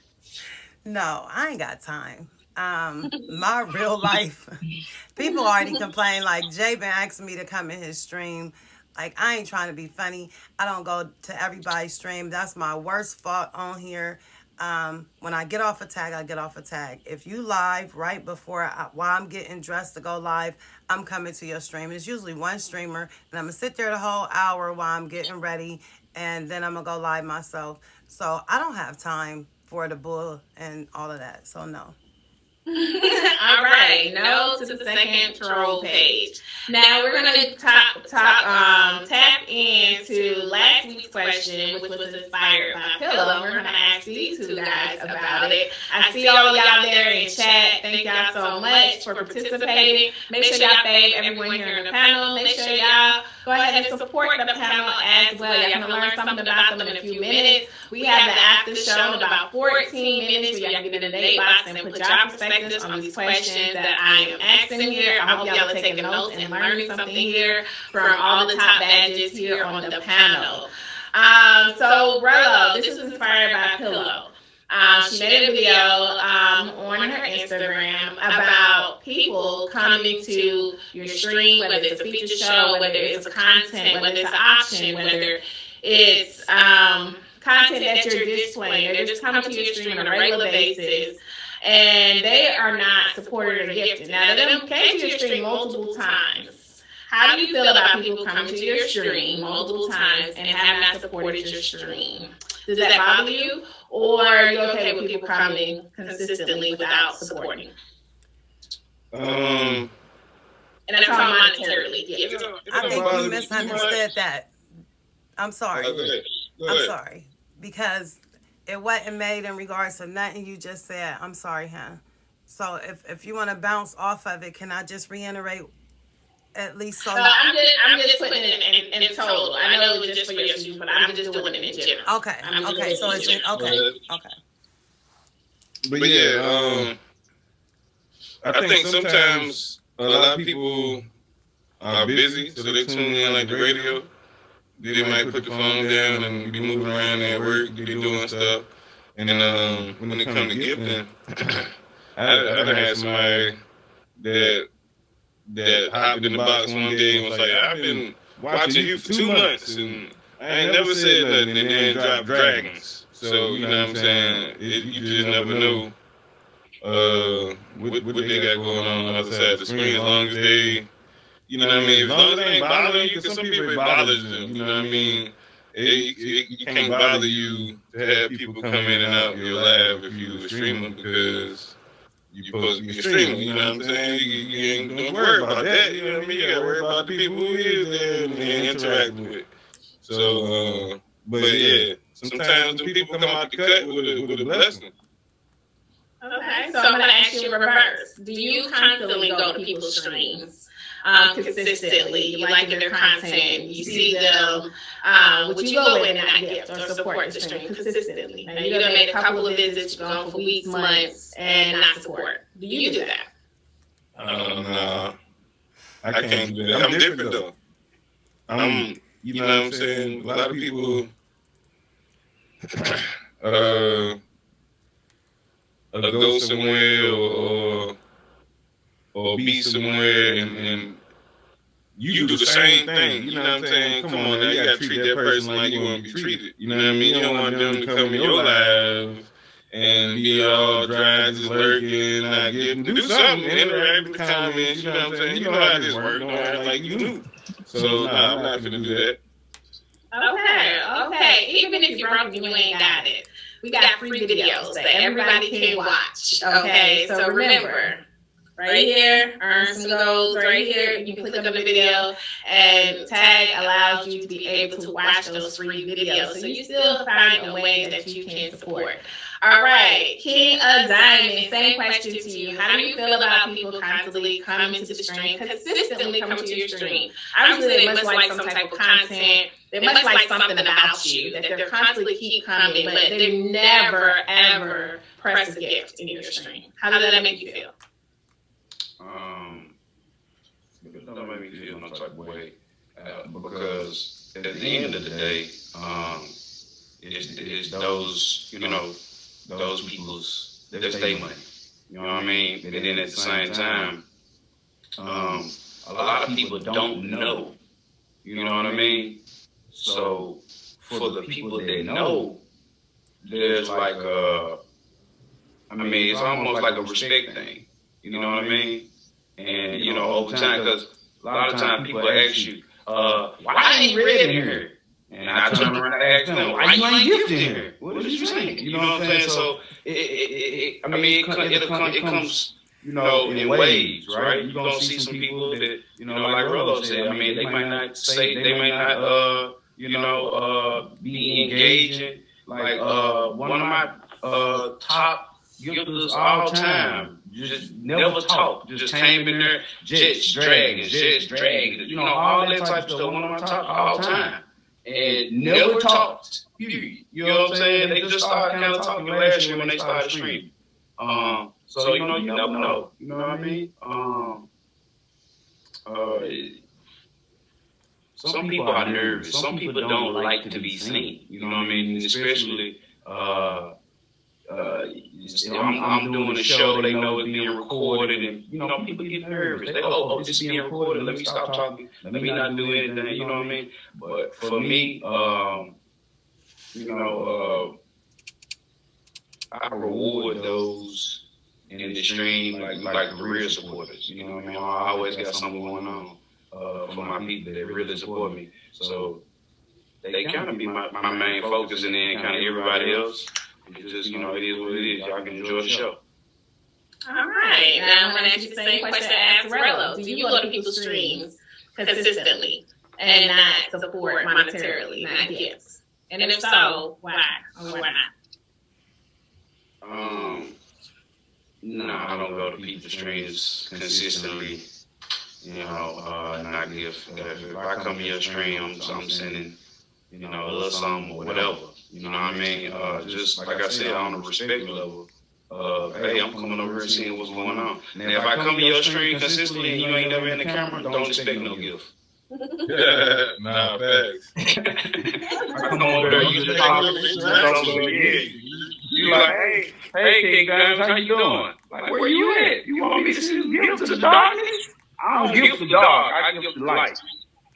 No, I ain't got time. Um, my <laughs> real life, <laughs> people already <laughs> complain. Like Jay been asking me to come in his stream. Like I ain't trying to be funny. I don't go to everybody's stream. That's my worst fault on here. Um, when I get off a tag, I get off a tag. If you live right before I, while I'm getting dressed to go live, I'm coming to your stream. It's usually one streamer, and I'm gonna sit there the whole hour while I'm getting ready, and then I'm gonna go live myself. So I don't have time for the bull and all of that. So no. <laughs> All right, no to the second troll page. Now we're gonna talk, talk, um, tap into last week's question, which was inspired by Pillow. We're gonna ask these two guys about it. I see all y'all there in chat. Thank y'all so much for participating. Make sure y'all fave everyone here in the panel. Make sure y'all go ahead and support the panel as well. Y'all gonna learn something about them in a few minutes. We have the after show in about 14 minutes where y'all get in the date box and put y'all perspectives on these questions that I am asking here. I hope y'all are taking notes and learning something here from all the top badges here on the panel. Um, so, Rello, this is inspired by Pillow. Um, she made a video um, on her Instagram about people coming to your stream, whether it's a feature show, whether it's a content, whether it's an option, whether it's um, content that you're displaying. They're just coming to your stream on a regular basis, and they are not supported or gifted. Now, they came to your stream multiple times. How do you feel about people coming to your stream multiple times and have not supported your stream? Does that bother you? Or are you okay with people coming consistently without supporting? Um, And I'm talking monetarily. Yes. I think you misunderstood that. I'm sorry. Go ahead. Go I'm sorry. Because it wasn't made in regards to nothing you just said. I'm sorry, huh? So if, if you want to bounce off of it, can I just reiterate at least so So I'm just, I'm just putting it in, in, in total. I know it was just for your stream, but I'm just doing it in general. Okay, I'm okay, so it's in general. okay, okay. But yeah, um, I think sometimes a lot of people are busy, so they tune in like the radio. They might put the phone down and be moving around at work, be doing stuff. And then um, when it comes to gifting, <coughs> I, I done had somebody that that hopped in the box one day and was like, "I've been watching you for two months and I ain't never said nothing," and then dropped dragons. So you know what I'm saying? It, you just never know uh, what, what they got going on on the other side of the screen. As long as they, you know what I mean? As long as they ain't bothering you, because some people it bothers them. You know what I mean? It, it, it can't bother you to have people come in and out of your live if you a streamer because you're supposed to be a streamer. You know what I'm saying? You, you ain't gonna worry about that. You know what I mean? You gotta worry about the people who is there and, and interact with. So, uh, but yeah, sometimes the people come out the cut with a, with a blessing. Okay, so I'm going to ask you reverse. Do you constantly go to people's streams um, consistently? You like their content, you see them, um, would you go in and not gift or support the stream consistently? Now, you done made a couple of visits, you're gone for weeks, months, and not support. Do you do that? Um, no, I can't do that. I'm different though. I'm, you know what I'm saying? A lot of people, <clears throat> uh, or go somewhere or, or, or be somewhere and, and you do the same thing. You know what I'm saying? Come on now, you gotta treat that person like you want to be treated. You know what I mean? You don't want them to come in your life and be all dry, just lurking, not getting do something, interact with the comments. You know what I'm saying? You know how this works. Don't act like you knew. So nah, I'm not gonna do that. Okay, okay. Even if you're broke, you ain't got it we got free videos that everybody can watch. Okay, so remember, right here, earn some goals. Right here, you can click on the video, and tag allows you to be able to watch those free videos. So you still find a way that you can support. All right, King of Diamond, same question to you. How do you feel about people constantly coming to the stream, consistently coming to your stream? Obviously, they must like some type of content. They must like something about you that they're constantly keep coming, but they never ever press a gift in your stream. How does that make you feel? Um, don't make me feel no type of way uh, because at the end of the day, um, it's, it's those you know those people's that's their money. You know what I mean? And then at the same time, um, a lot of people don't know. You know what I mean? So for the people that know, there's like a, I mean, it's almost like a respect thing. You know what I mean? And you know, over time, because a lot of times people ask you, uh, why ain't red in here? And I turn around and ask them, why you ain't gift in here? What are you saying? You know what I'm saying? So, it, it, it, I mean, it, it, it comes, you know, in waves, right? You're going to see some people that, you know, like Rolo said, I mean, they might not say, they might not, uh, you know, uh, be engaging. Like, uh, one of my uh, top gifters all time just never talk, just came in there, just dragons, jets, dragons, you know, all that type of stuff. One of my top all time and never talked. You know what I'm saying? They just started kind of talking last year when they started streaming. Um, so you know, you never know. You know what I mean? Um, uh, some people are nervous. Some people don't like to be seen. You know what I mean? Especially. Uh, uh, I'm, I'm doing a show, they know it's being recorded, and you know, people get nervous. They, oh, oh, this is being recorded. Let me stop talking. Let me not do anything. You know what I mean? But for me, um, you know, uh, I reward those in the stream like like real supporters. You know what I mean? I always got something going on uh, for my people that really support me. So they kind of be my, my main focus, and then kind of everybody else. It's just, you know, it is what it is. Y'all can enjoy the show. All right. Now I'm going to ask you the same question I asked Rello. Do you go to people's streams consistently and not support monetarily, not gifts? And if so, why or why not? Um, no, I don't go to people's streams consistently. You know, uh, not give. If I come to your stream, I'm, I'm sending, you know, a little something or whatever. You know what I mean? Uh, just like I said, on a respect level, uh, hey, I'm coming over here seeing what's going on. Now, if I come to your stream consistently and you ain't never in the camera, don't expect no gift. <laughs> nah, facts. <laughs> I come over there, you just talk. You like, hey, hey, King Guns, how you doing? Like, where you at? You want me to see gift to the darkness? I don't give the dark, I give the light.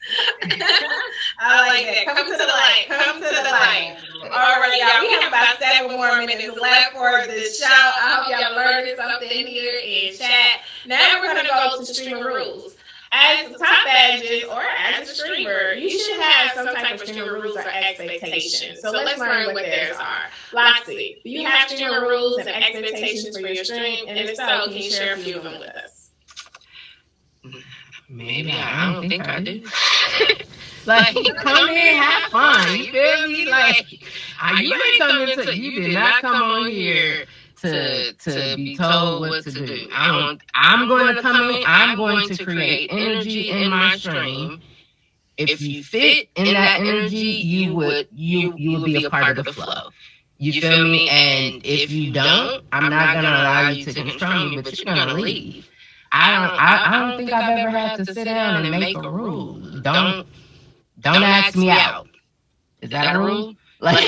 <laughs> I like that. Come to the light. Come to the light. All right, y'all. We have about seven more minutes left for the show. I hope y'all learned something here in chat. Now we're gonna go to streamer rules. As top badges or as a streamer, you should have some type of streamer rules or expectations. So let's learn what theirs are. Loxy, do you have streamer rules and expectations for your stream? And if so, can you share a few of them with us? Maybe I don't think I do. <laughs> like, come in, have fun. You feel me? Like, are you ain't coming to. You did not come on here to to be told what to do. I don't. I'm going to come in. I'm going to create energy in my stream. If you fit in that energy, you would you you will be a part of the flow. You feel me? And if you don't, I'm not gonna allow you to control me, but you're gonna leave. I don't. I, I don't think I've ever had to sit down and make a rule. Don't don't ask me out. Is that a rule? <laughs> Like,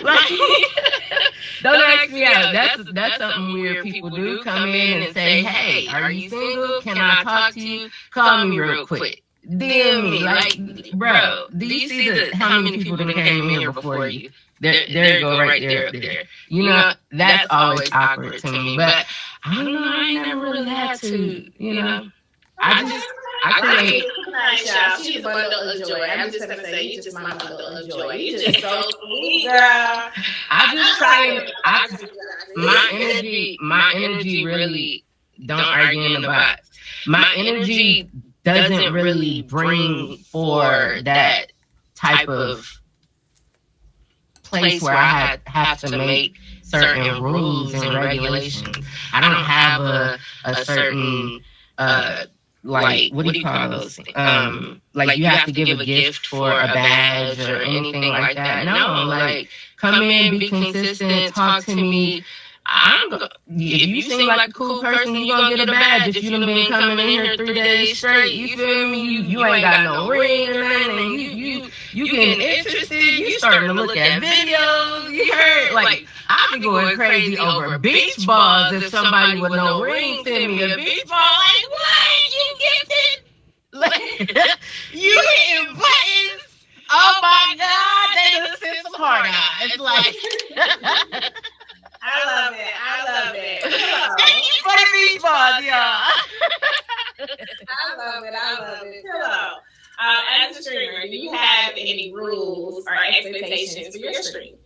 like <laughs> <laughs> don't ask me out. That's that's something weird people do. Come in and say, "Hey, are you single? Can I talk to you? Call me real quick." DM me, like, bro. Do you see the how many people that came in before you? There, there you go, right there, there. You know, that's always awkward to me. But I don't know. I ain't never really had to. You know, I just. I create. Nice. She's a bundle of joy. I'm just gonna say, you just my bundle of joy. You just so sweet, girl. I just <laughs> try and I, my energy, my energy really don't argue in the box. My energy doesn't really bring for that type of place where I have to make certain rules and regulations. I don't have a, a certain uh, like what do you call those things? Um, like you have to give a gift for a badge or anything like that. No, like come in, be consistent, talk to me. I'm go- if you seem like a cool person, you gonna get a badge. If you done been coming in here three days straight, you feel me? You, you ain't got no ring or nothing. And you you you getting interested. You starting to look at videos. You heard like I be going crazy over beach balls. If somebody with no ring send me a beach ball, like what? You gifted? Like <laughs> you hitting buttons? Oh my God! They done sent some hard eyes. Like. <laughs> I love it. I love it. Thank you for the beach balls, y'all. I love it. I love it. Pillow. Uh, as a streamer, do you have any rules or expectations for your stream?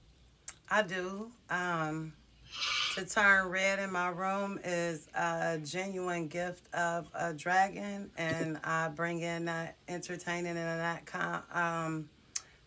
I do. Um, to turn red in my room is a genuine gift of a dragon, and I bring in that entertaining and that con- um,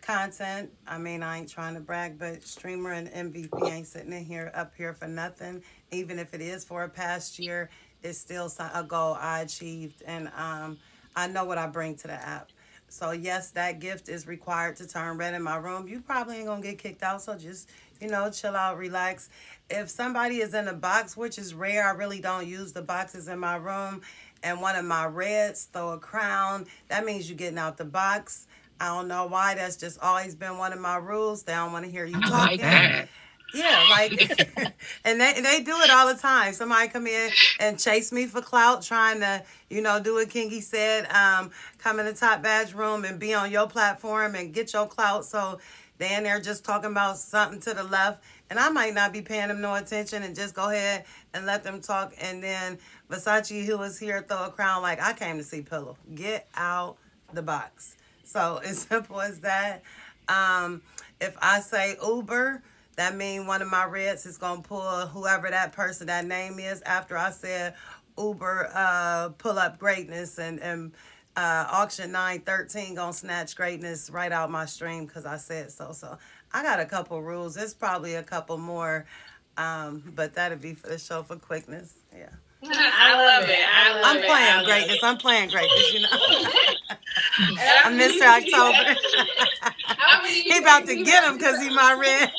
content. I mean, I ain't trying to brag, but streamer and MVP ain't sitting in here up here for nothing. Even if it is for a past year, it's still a goal I achieved, and um, I know what I bring to the app. So yes, that gift is required to turn red in my room. You probably ain't gonna get kicked out, so just you know, chill out, relax. If somebody is in a box, which is rare, I really don't use the boxes in my room. And one of my reds throw a crown. That means you're getting out the box. I don't know why. That's just always been one of my rules. They don't want to hear you talking. like that. Yeah, like, <laughs> and they they do it all the time. Somebody come in and chase me for clout, trying to, you know, do what Kingy said, um, come in the top badge room and be on your platform and get your clout. So then they in there just talking about something to the left, and I might not be paying them no attention and just go ahead and let them talk. And then Versace, who was here, throw a crown like I came to see Pillow. Get out the box. So <laughs> it's simple as that. Um, if I say Uber, that means one of my reds is gonna pull whoever that person that name is after I said Uber uh, pull up greatness and and uh, auction 913 gonna snatch greatness right out my stream because I said so. So I got a couple rules. There's probably a couple more, um, but that'd be for the show for quickness. Yeah. <laughs> I love it. I love I'm it. Playing greatness. I'm playing greatness, you know. <laughs> I'm I'm Mr. October. <laughs> He about to get him because he my red.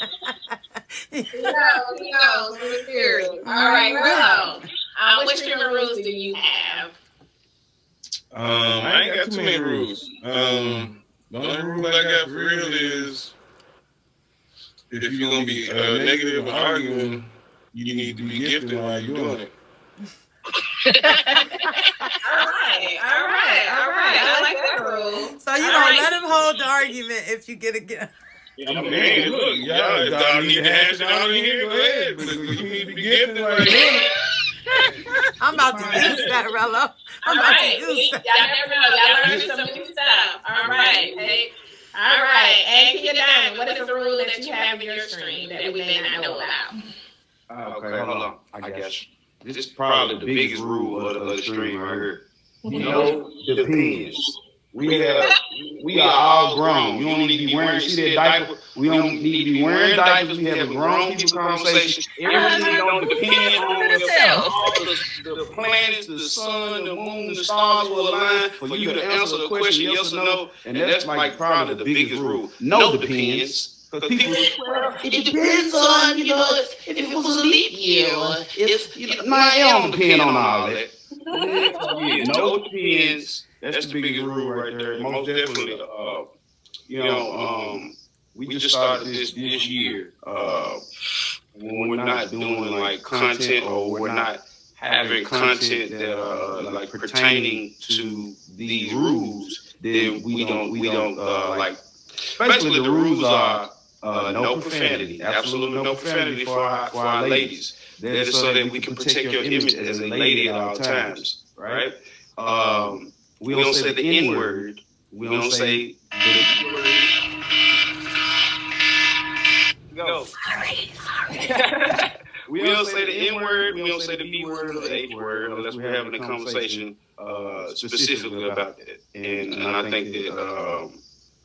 He knows, he knows. We're serious. All right, Rello. Um, what streaming rules do you have? Um, I ain't got too many rules. Um, the only rule I got for real is if you're gonna be uh, negative or arguing, you need to be gifted while you're doing it. All right, all right, all right. I like that rule. So you All don't right. let him hold the argument if you get a get. I mean, hey, look, y'all, if y'all need to hash it out in here, go ahead. But you need to be gifted while you're doing it. I'm about to use that, Rello. I'm about right. to See, use y'all never know. Y'all learn some new stuff. All right. Hey. All right. And Kia Diamond, what is the rule that you have in your stream that we may not know about? Okay, hold on. I guess this is probably the biggest rule of the, of the stream right here. You know, depends. We have, we are all grown. You don't need to be wearing see that diaper. We don't need to be wearing diapers. We have a grown people conversation. Everything don't depend on yourself. All the, the planets, the sun, the moon, the stars will align for you to answer the question yes or no. And that's like probably the biggest rule. No depends. Because people, well, it depends on, you know, if it was a leap year or if, you know, my, it don't depend on all that. yeah, no depends. That's the biggest rule right there. Most definitely, uh, you know, um, we just started this this year. Uh, when we're not doing like content or we're not having content that uh, like pertaining to these rules, then we don't we don't uh, like. Basically, the rules are uh, no profanity, absolutely no profanity for our for our ladies. That is so that we can protect your image as a lady at all times, right? Um, we don't say the N word. We don't say the word. Go. we don't say the N word. We don't say the B word or the H word unless we're having a conversation uh, specifically about that. And, and I think that um,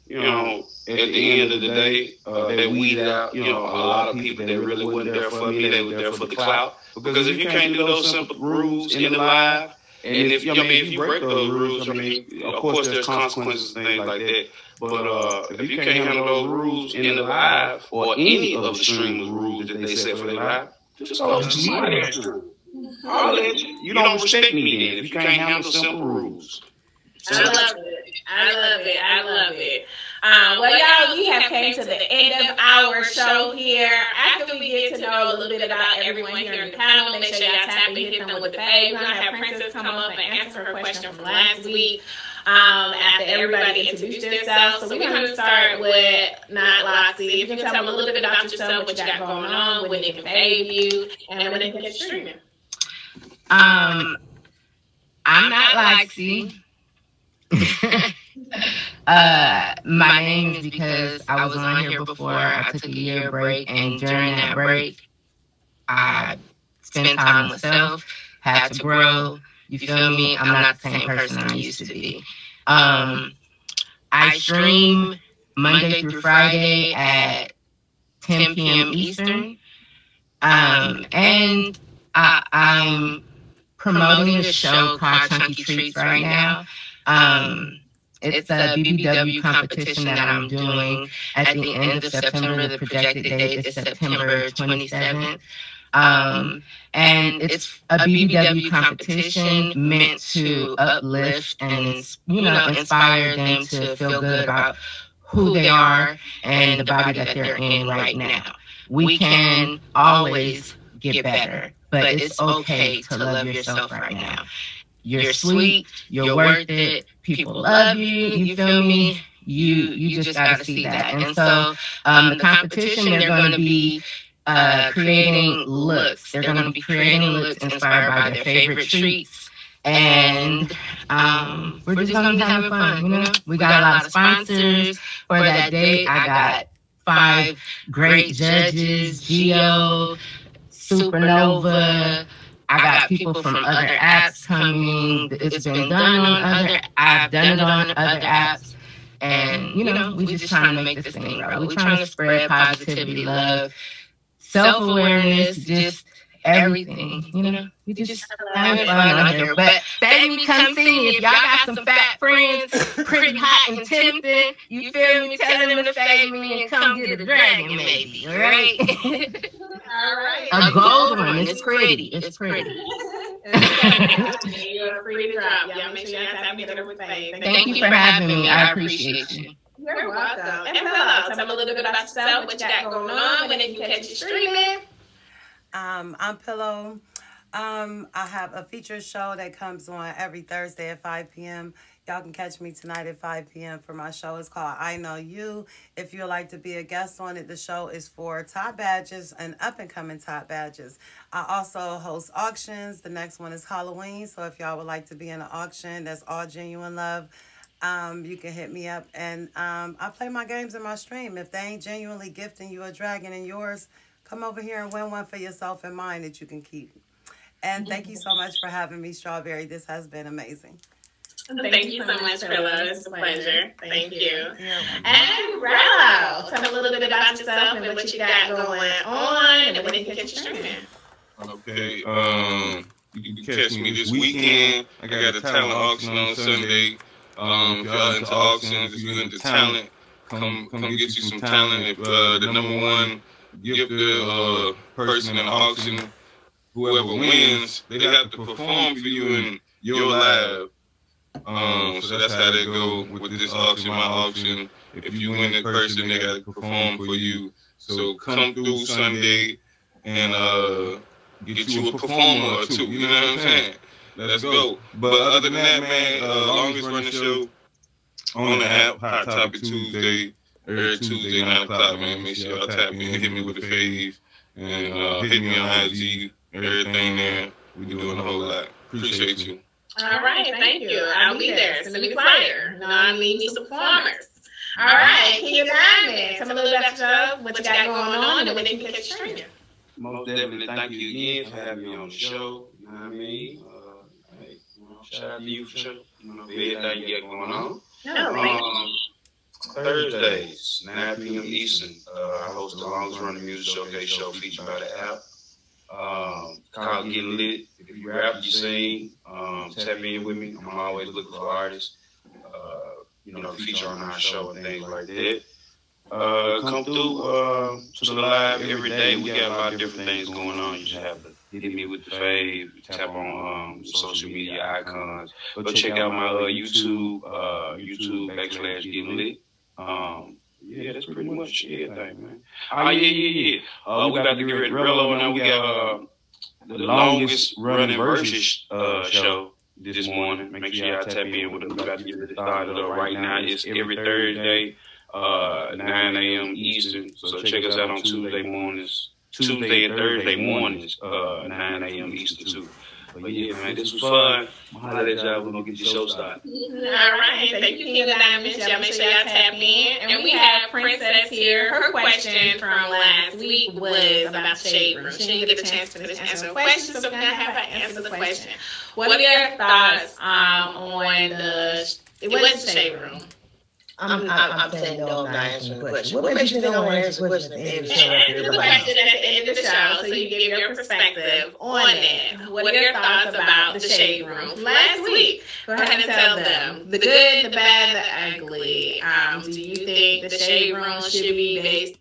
you know, at the end of the day, uh, that weeded out, you know, a lot of people that really wasn't there for me. They were there for the clout. Because if you can't do those simple rules in the live, and if I mean if you break those rules, I mean, of course there's consequences and things like that. But uh, if you can't handle those rules in the live or any of the streamers' rules that they set for their live, just close the stream. All that you don't respect me then if you can't handle simple rules. I love it. I love it. I love it. Um, well, y'all, we have came to the end of our show here. After we get to know a little bit about everyone here in the panel, make sure y'all tap and hit them with the page. We're going to have Princess come up and answer her question from last week um, after everybody introduced themselves. So we're going to start with not Loxy. If you can tell them a little bit about yourself, what you got going on, when they can pay you, and when they can get streaming. Um, I'm not Loxy. <laughs> uh, my name is because I was on here before. I took a year break, and during that break, I spent time with myself, had to grow. You feel me? I'm not the same person I used to be. Um, I stream Monday through Friday at 10 p.m. Eastern. Um, and I, I'm promoting a show called Chunky Treats right now. Um, it's a BBW competition that I'm doing at the end of September. The projected date is September 27th. Um, and it's a BBW competition meant to uplift and, you know, inspire them to feel good about who they are and the body that they're in right now. We can always get better, but it's okay to love yourself right now. You're sweet, you're worth it, people love you, you feel me? You you just gotta see that. And so um, the competition, they're gonna be uh, creating looks. They're going to be creating looks inspired by their favorite treats. And um, we're just going to be having fun, you know? We got a lot of sponsors for that day. I got five great judges, Geo, Supernova. I got people from other apps coming. It's been done on other, I've done it on other apps. And, you know, we just trying to make this thing right. We're trying to spread positivity, love, self awareness, just everything. You know, we just having fun out here. But baby, come see me if y'all got some fat friends, <laughs> pretty hot and tempting. You feel me? Tell them to fade me and come get a dragon, maybe. All right. <laughs> All right. a gold one. It's pretty. <laughs> It's pretty. You're free to drop. Y'all make sure y'all tap together with Faye. Thank you for having me. I appreciate you. You're welcome. And Pillow, tell me a little bit about yourself, what you got going on, when you catch you streaming. Um, I'm Pillow. Um, I have a feature show that comes on every Thursday at 5 p.m. Y'all can catch me tonight at 5 p.m. for my show. It's called I Know You. If you'd like to be a guest on it, the show is for top badges and up and coming top badges. I also host auctions. The next one is Halloween. So if y'all would like to be in an auction, that's all genuine love. Um, you can hit me up and um, I play my games in my stream. If they ain't genuinely gifting you a dragon in yours, come over here and win one for yourself and mine that you can keep. And thank you so much for having me, Strawberry. This has been amazing. Thank you so much, Pillow. It's a pleasure. Thank you. Yeah. And Rello, tell me a little bit about yourself and what you got going on and when you can catch you streaming. Okay. Um, you can catch me this weekend. I got a talent auction on Sunday. Um, if y'all into auctions, if you're into talent, come come get you some talent. If uh, the number one gifted uh, person in the auction, whoever wins, they have to perform for you in your live. Um, so that's how they go with this auction, my auction. If you win the person, they got to perform for you. So come through Sunday and uh, get you a performer or two. You know what I'm saying? Let's go. But other than that, man, uh, longest running show on the app, Hot Topic Tuesday, every Tuesday, 9 o'clock, man. Make sure y'all tap in, hit me with the fave, and uh, hit me on IG, everything there. We doing a whole lot. Appreciate you. All right, thank you. I'll be there. Send me flyer. You know, I need me some performers. All right, King Diamond, tell me a little about what you got going on, and when they can catch you streaming. Most definitely, thank you again for having me on the show. You know what I mean? Uh, hey, shout out to you for sure. You know, for everything you got going on. No. Um, Thursdays, 9 p.m. Eastern, uh, I host the longest running music showcase show featured by the app. Um, called Get Lit. If you rap, you sing, um, tap in with me. I'm always looking for artists, uh, you know, feature on our show and things like that. Uh, come through uh, to the live every day. We got a lot of different things going on. You just have to hit me with the fave, tap on um, social media icons. Go check out my uh, YouTube, uh, YouTube backslash Get Lit. Um, yeah, that's pretty much everything, man. Oh, yeah, yeah, yeah. Uh, we about to get ready to Rello now. We got uh, the longest running versus uh, show this morning. Make sure y'all tap in with us. We about to get ready to start it up right now. It's every Thursday, uh, 9 a.m. Eastern. So check us out on Tuesday mornings. Tuesday and Thursday mornings, uh, 9 a.m. Eastern too. But yeah, man, this was fun. I'm gonna y'all. We're gonna get the show started. All right, thank you, King of Diamonds. Y'all make sure y'all tap in. And we have Princess here. Her question from last week was about the shade room. She didn't get a chance to finish answering the question, so we're gonna have her answer the question. What are your thoughts um, on the? It was the shade room. I'm, I'm, I'm saying no, I'm not answering the question. What makes you think I want to answer the question at the end of the show? after Answer the everybody question at the end of the show, so you give your perspective on it. What are your thoughts about the shade room last week? Go ahead and tell them the good, the bad, the ugly. Um, do you think the shade room should be based